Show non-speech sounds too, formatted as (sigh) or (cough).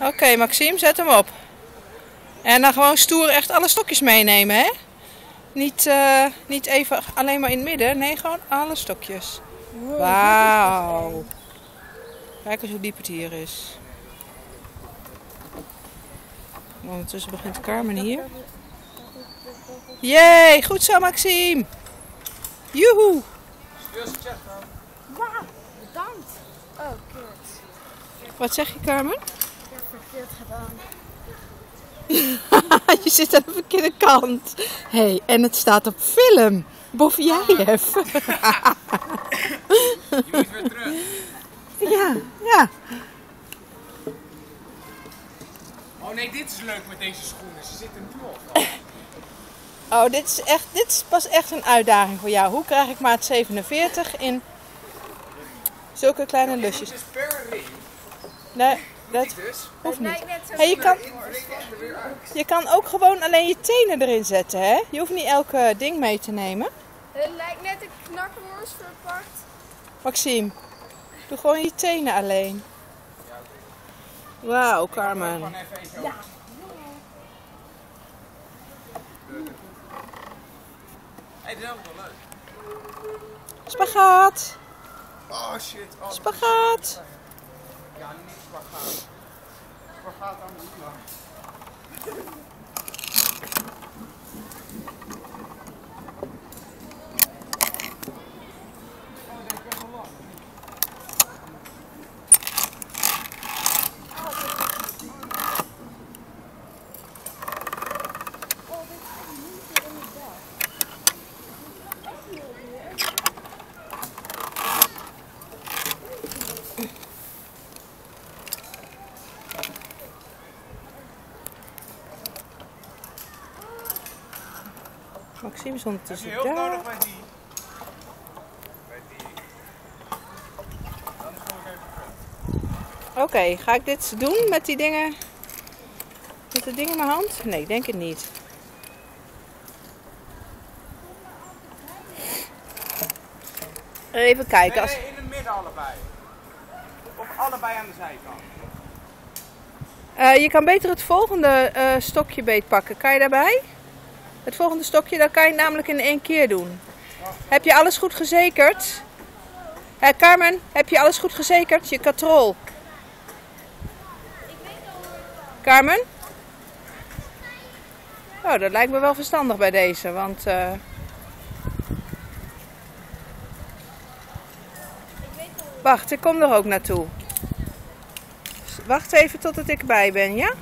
Oké, Maxime, zet hem op. En dan gewoon stoer echt alle stokjes meenemen, hè? Niet, eh, niet even alleen maar in het midden. Nee, gewoon alle stokjes. Wauw. Kijk eens hoe diep het hier is. Ondertussen begint Carmen hier. Jee, goed zo Maxime. Joehoe. Wauw, bedankt. Oh, kut. Wat zeg je Carmen? Verkeerd gedaan. (laughs) je zit aan de verkeerde kant. Hé, hey, en het staat op film. Bof jij even. Je moet weer terug. ja, ja. Oh nee, dit is leuk met deze schoenen. Ze zitten nu al. Oh, dit is, echt, dit is pas echt een uitdaging voor jou. Hoe krijg ik maat 47 in zulke kleine lusjes? Dit is per ring. Nee, dat hoeft niet. Lijkt net zo Hey, je, kan, je kan ook gewoon alleen je tenen erin zetten, hè? Je hoeft niet elke ding mee te nemen. Het lijkt net een knakworst verpakt. Maxime, doe gewoon je tenen alleen. Wauw, Carmen. Open. Hé, dit is ook wel leuk. Spagaat, Oh shit. Oh, dat is- spagaat. Ja, niet spagaat. Spagaat aan de Lila. Maxime is Heb ondertussen je hulp daar. nodig bij die? Bij die. Dan kom ik even. Oké, ga ik dit doen met die dingen? Met de dingen in mijn hand? Nee, ik denk het niet. Even kijken. Als... Nee, in het midden allebei. Of allebei aan de zijkant. Eh, je kan beter het volgende eh, stokje beetpakken. Kan je daarbij? Het volgende stokje, dat kan je namelijk in één keer doen. Heb je alles goed gezekerd? Hé Carmen, heb je alles goed gezekerd? Je katrol. Carmen? Oh, dat lijkt me wel verstandig bij deze, want... eh, Wacht, ik kom er ook naartoe. Wacht even totdat ik erbij ben, ja?